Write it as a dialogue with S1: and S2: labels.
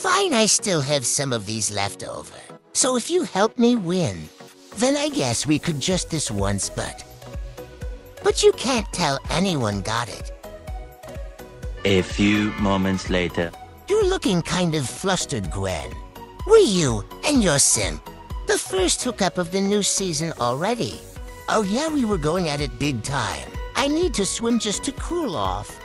S1: Fine, I still have some of these left over. So if you help me win, then I guess we could just this once, but... But you can't tell anyone got it.
S2: A few moments later.
S1: You're looking kind of flustered, Gwen. Were you and your sim the first hookup of the new season already? Oh yeah, we were going at it big time. I need to swim just to cool off.